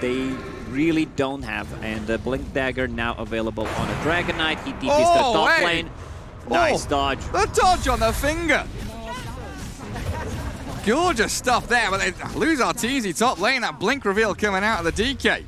they really don't have. And the Blink Dagger now available on a Dragon Knight. He TPs Oh, the top hey. lane. Nice Oh, dodge. The dodge on the finger. Gorgeous stuff there, but they lose Arteezy top lane. That blink reveal coming out of the DK.